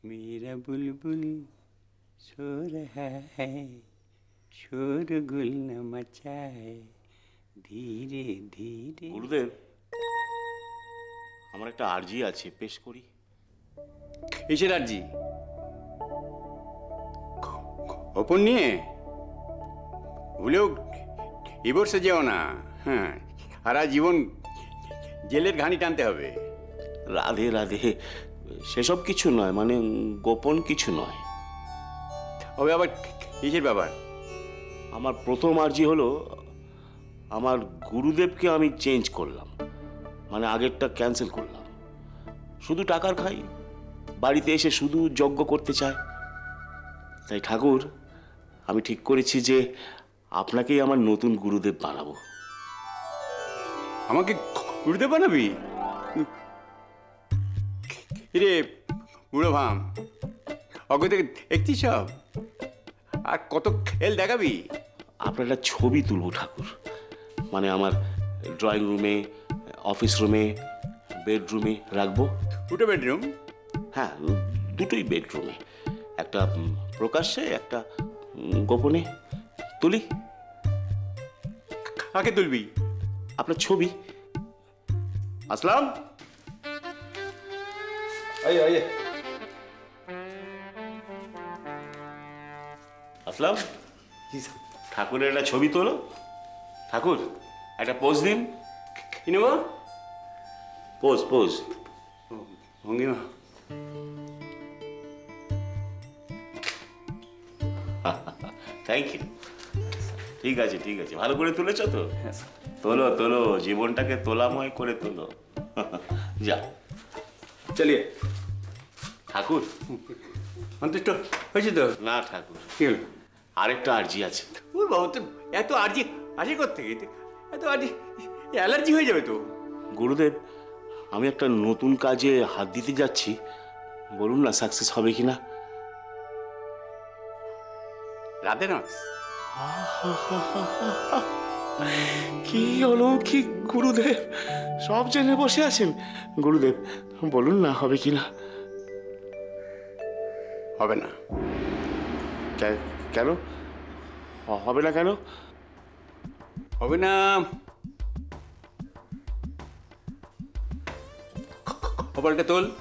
मेरा बुलबुल सो रहा है शोरगुल न मचाए धीरे धीरे গুরুদেব আমার একটা আর্জি আছে পেশ করি কিসের আর্জি ওপর নিয়ে ভুলেও ডিভোর্সে যেও না হ্যাঁ সারা জীবন জেলের ঘানি টানতে হবে রাধে রাধে সেসব কিছু নয় মানে গোপন কিছু নয়। আবার কিসের ব্যাপার? আমার প্রথম আর্জি হলো, আমার গুরুদেবকে আমি চেঞ্জ করলাম মানে আগেরটা ক্যান্সেল করলাম। শুধু টাকার খাই, বাড়িতে এসে শুধু যজ্ঞ করতে চায়। তাই ঠাকুর, আমি ঠিক করেছি যে আপনাকেই আমার নতুন গুরুদেব বানাবো। আমাকে গুরুদেব বানাবি? রে বুড়ো ভাম অগ্র থেকে দেখছিস সব। আর কত খেল দেখাবি? আপনার একটা ছবি তুলব ঠাকুর। মানে আমার ড্রয়িং রুমে অফিস রুমে বেডরুমে রাখব। দুটো বেডরুম হ্যাঁ দুটোই বেডরুমে একটা প্রকাশ্যে একটা গোপনে। তুলি। কাকে তুলবি? আপনার ছবি। আসলাম? Aí, aí. আসলাম। ঠাকুরের একটা ছবি তোলো। ঠাকুর একটা পোজ দিন। কিনেব পোজ পোজ। ভঙ্গিমা। থ্যাংক ইউ ঠিক আছে ঠিক আছে। ভালো করে তুলেছ তো? তোলো তোলো। জীবনটাকে তোলাময় করে তোলো। যা। চলিয়ে। ঠাকুর সন্তুষ্ট হয়েছে তো? না ঠাকুর। কি হলো? আরেকটা আর্জি আছে। ওর বাবা তো এত আর্জি করতে গেছে এত আর্জি অ্যালার্জি হয়ে যাবে তো? গুরুদেব আমি একটা নতুন কাজে হাত দিতে যাচ্ছি। বলুন না সাকসেস হবে কিনা? রাধে না কি অলৌকিক গুরুদেব সব জেনে বসে আছেন। গুরুদেব বলুন না হবে কি না? হবে না। কেন? হবে না কেন? হবে না। কপালটা তোল।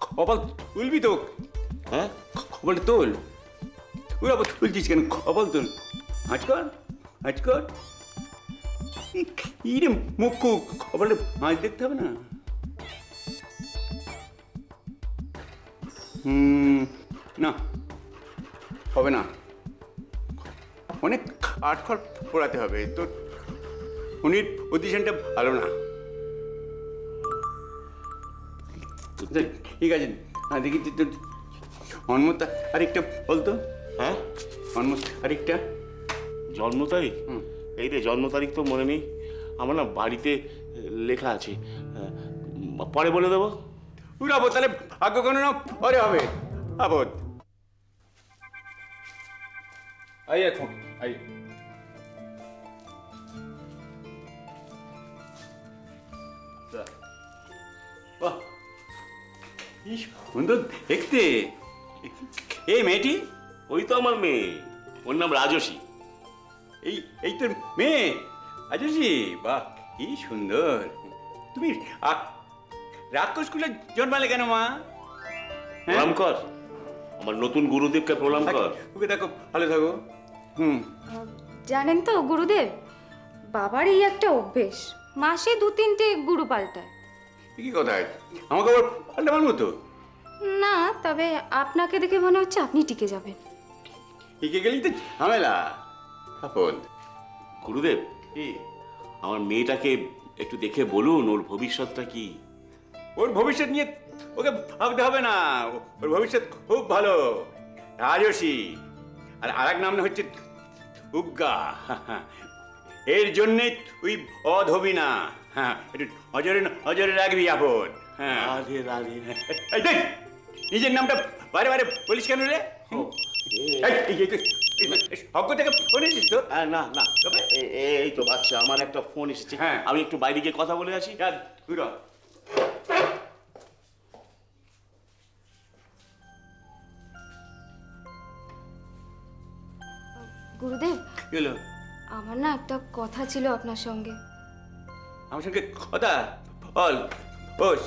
কপাল তুলবি তো হ্যাঁ? কপালটা তোল। তুই আবার তুলছিস কেন? কপাল তোল। হাঁচ কর কর। ইরে মুখ কপালটা হাঁচ দেখতে হবে না? হুম না হবে না। অনেক আটখড় পড়াতে হবে তো উনির পজিশনটা ভালো না। ঠিক আছে দেখি তোর অন্মতা আরেকটা বলতো? হ্যাঁ? অন্মত আরেকটা? জন্ম তারিখ হুম। এই রে জন্ম তারিখ তো মনে নেই আমার না বাড়িতে লেখা আছে। পরে বলে দেবো। উড়াবো তাহলে আগে কেন না পরে হবে? আবদ। এখন বাহ। সুন্দর দেখতে। এই মেয়েটি? ওই তো আমার মেয়ে। ওর নাম রাজসী। এই এই তোর মেয়ে। আজসি বাহ কি সুন্দর। তুমি রাক্ষস স্কুলে জন্মালে কেন মা? হ্যাঁ? প্রণাম কর। আমার নতুন গুরুদেবকে প্রণাম কর। ওকে দেখো ভালো থাকো। হুম। জানেন তো গুরুদেব বাবার এই একটা অভ্যেস। মাসে দু তিনটে গুরু পাল্টায়। কি কথা আমাকে আবার পাল্টা মানবো তো না তবে আপনাকে দেখে মনে হচ্ছে আপনি টিকে যাবেন। টিকে গেলেই তো ঝামেলা। আপদ গুরুদেব কি আমার মেয়েটাকে একটু দেখে বলুন ওর ভবিষ্যৎটা কি? ওর ভবিষ্যৎ নিয়ে ওকে ভাবতে হবে না। ওর ভবিষ্যৎ খুব ভালো। রাজসী আর আরেক নাম হচ্ছে উজ্ঞা এর জন্যে তুই অধ হবি না। হ্যাঁ একটু নজরে নজরে রাখবি আপদ হ্যাঁ নিজের নামটা বারে বারে বলিস কেন রে? এই, আমার হ্যাঁ। হ্যাঁ, গুরুদেব? আমার না একটা কথা ছিল আপনার সঙ্গে। আমার সঙ্গে কথা? বল বস।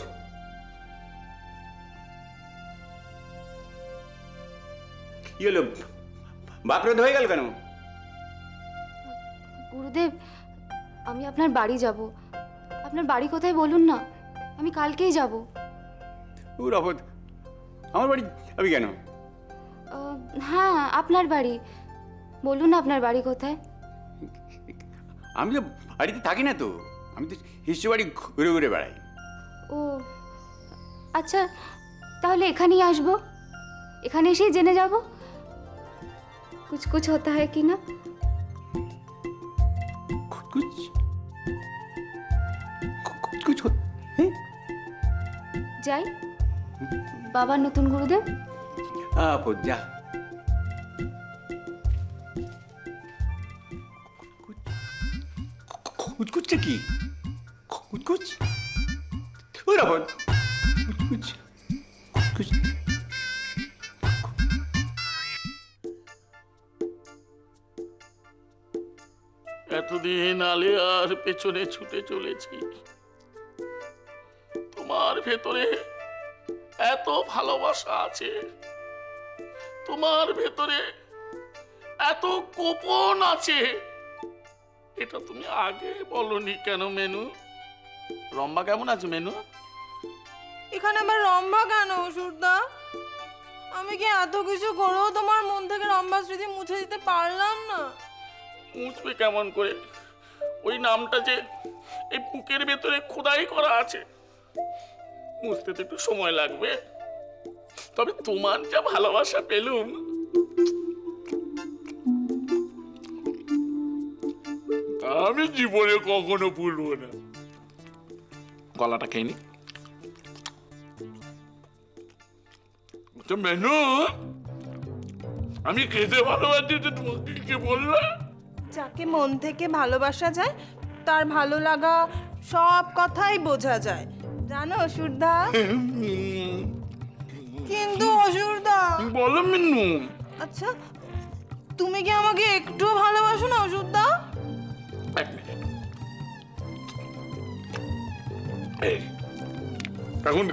কি হলো? বাকরোধ হয়ে গেল কেন? গুরুদেব আমি আপনার বাড়ি যাব। আপনার বাড়ি কোথায় বলুন না? আমি কালকেই যাব। রপদ আমার বাড়ি আমি কেন? হ্যাঁ আপনার বাড়ি। বলুন না আপনার বাড়ি কোথায়? আমি তো বাড়িতে থাকি না তো। আমি তো হিস্ট্রি বাড়ি ঘুরে ঘুরে বেড়াই। ও আচ্ছা তাহলে এখানেই আসব? এখানে এসেই জেনে যাব? কুছ কুছ হতা হয় কি না কুচ কুচ হ্যাঁ যাই বাবার নতুন গুরুদেব আপদ যা কুচকুচটা কি কুচকুচ কুচকুচ কুচকুচ এতদিন আলে আর পেছনে ছুটে চলেছি। তোমার ভেতরে এত ভালোবাসা আছে। তোমার ভেতরে এত গোপন আছে। এটা তুমি আগে বলনি কেন, মেনু? রম্বা কেমন আছে, মেনু? এখানে আবার রম্ভা কেন, সুরদা? আমি কি এত কিছু করেও তোমার মন থেকে রম্ভা স্মৃতি মুছে দিতে পারলাম না? মুছবে কেমন করে? ওই নামটা যে এই বুকের ভেতরে খোদাই করা আছে মুছতে তো একটু সময় লাগবে। তবে তোমার যা ভালোবাসা পেলুম। আমি জীবনে কখনো ভুলবো না। গলাটা খেয়ে নি। তো মেনু আমি খেতে ভালোবাসি তোমাকে কে বলল যাকে মন থেকে ভালোবাসা যায় তার ভালো লাগা সব কথাই বোঝা যায়। জানো অসুরদা? কিন্তু অসুরদা। বলো মিনু আচ্ছা তুমি কি আমাকে একটু ভালোবাসো না অসুরদা? এখন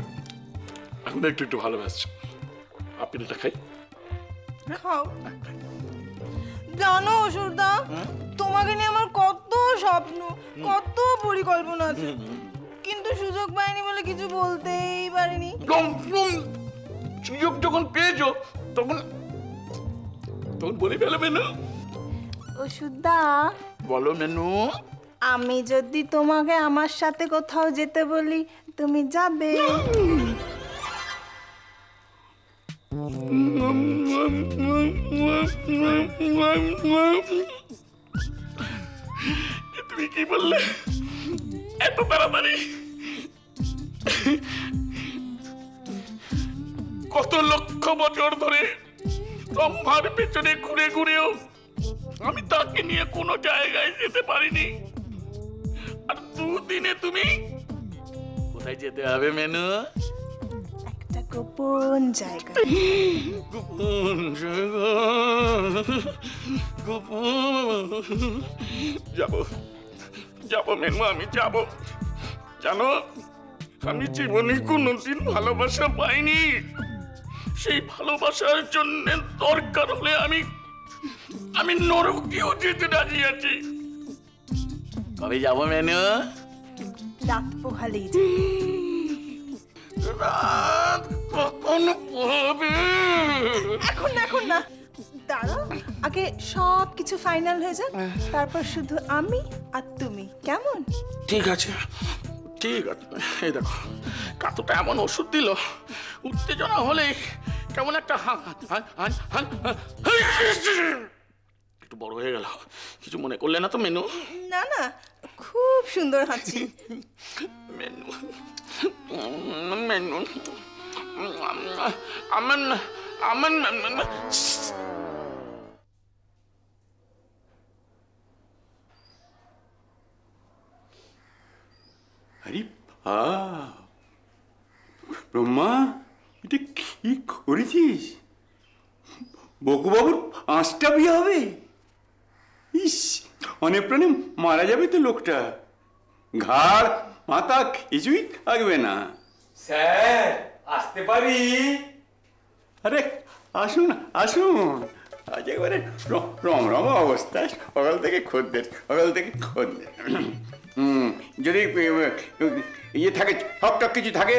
এখন একটু একটু ভালোবাসছো। আপেলটা খাই। খাও। জানো স্বপ্ন কত পরিকল্পনা আছে কিন্তু সুযোগ পাইনি বলে কিছু বলতেই পারিনি সুযোগ যখন পেয়েছ তখন তখন বলে ফেলো মেনু বলো মেনু আমি যদি তোমাকে আমার সাথে কোথাও যেতে বলি তুমি যাবে তুমি কি বললে? এত তাড়াতাড়ি? কত লক্ষ বছর ধরে রম্ভার পেছনে ঘুরে ঘুরেও আমি তাকে নিয়ে কোনো জায়গায় যেতে পারিনি। আর দুদিনে তুমি কোথায় যেতে হবে মেনু? একটা গোপন জায়গা। গোপন জায়গা, গোপন। যাব। যাব মেনু আমি যাব। জানো আমি জীবনে কোনোদিন ভালোবাসা পাইনি। সেই ভালোবাসার জন্য দরকার হলে আমি আমি নরকেও যেতে রাজি আছি। কবে যাব মেনু? রাত পোহালেই যাবে। রাত কখন হবে এখন না এখন না। দাঁড়াও। আগে সব কিছু ফাইনাল হয়ে যাক তারপর শুধু আমি আর তুমি কেমন ঠিক আছে ঠিক আছে এই দেখো কাতুটা এমন ওষুধ দিল উত্তেজনা হলে কেমন একটা একটু বড় হয়ে গেল কিছু মনে করলে না তো মেনু না না খুব সুন্দর হাঁচি মেনু মেনু আমার আমার আরে আ ব্রহ্মা এটা কি করেছিস? বকুবাবুর পাঁচটা বিয়ে হবে? ইস অনেক প্রাণে মারা যাবে তো লোকটা। ঘাড় মাথা কিছুই থাকবে না। স্যার আসতে পারি? আরে আসুন আসুন। আজ রম রম সকাল থেকে খদ্দের সকাল থেকে খদ্দের যদি ইয়ে থাকে সব টক কিছু থাকে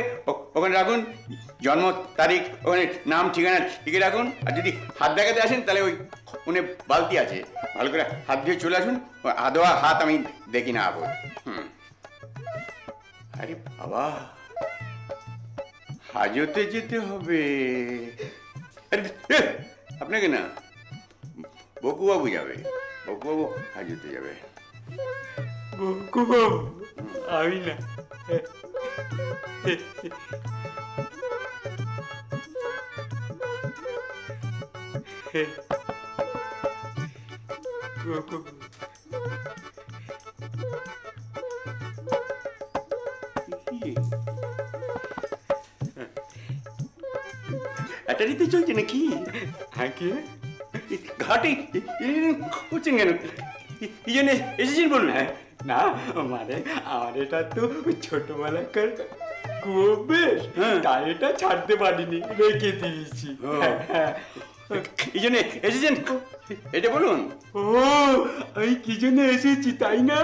ওখানে রাখুন জন্ম তারিখ ওখানে নাম ঠিকানা লিখে রাখুন আর যদি হাত দেখাতে আসেন তাহলে ওই উনি বালতি আছে ভালো করে হাত দিয়ে চলে আসুন আদোয়া হাত আমি দেখি না আবো হুম আরে বাবা হাজতে যেতে হবে আপনাকে না বকুবাবু যাবে বকুবাবু হাজতে যাবে বকুবাবু আমি না বকুবাবু অ্যাটারিতে চলছে নাকি আগে ঘাটে? কেন এই জন্য এসেছেন বলুন। হ্যাঁ। না মানে আমার এটা তো ছোটবেলাকার কুয়োবেশ হ্যাঁ। তাই এটা ছাড়তে পারিনি রেখে দিয়েছি। ও। হ্যাঁ। এই জন্য এসেছেন? এটা বলুন। ও আমি কি জন্য এসেছি তাই না?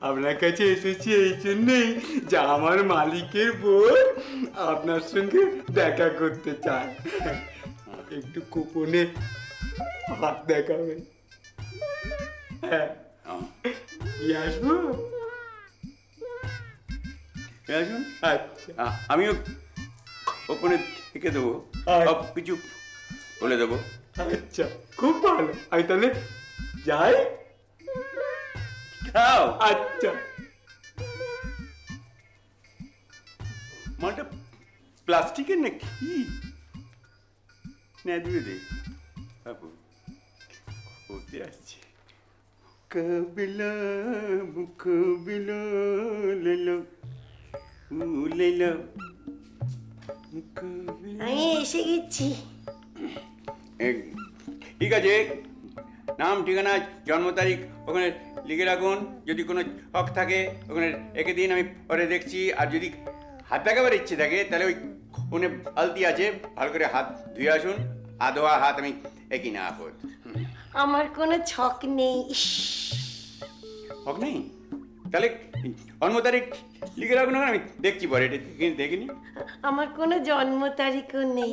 আপনার কাছে এসেছি এই জন্যেই যে আমার মালিকের বোন আপনার সঙ্গে দেখা করতে চায়। একটু কুপনে হাত দেখাবেন হ্যাঁ। আসব? আসুন? আচ্ছা। আমিও ওপরে থেকে দেবো। আচ্ছা। সব কিছু বলে দেবো। আচ্ছা খুব ভালো। আমি তাহলে যাই। খাও আচ্ছা। মাটা প্লাস্টিকের না কি বাবু করতে আসছে কবিলা মুকবিলা লেলো লেলো আমি এসে গেছি ঠিক আছে। নাম ঠিকানা জন্ম তারিখ ওখানে লিখে রাখুন। যদি কোনো হক থাকে ওখানে রেখে দিন আমি পরে দেখছি। আর যদি হাত দেখাবার ইচ্ছে থাকে তাহলে ওই কোনে আলতি আছে ভালো করে হাত ধুয়ে আসুন। আধোয়া হাত আমি একই না হত আমার কোনো ছক নেই হক নেই? তাহলে জন্ম তারিখ লিখে রাখুন আমি দেখছি পরে এটা দেখে- দেখিনি? আমার কোনো জন্ম তারিখও নেই।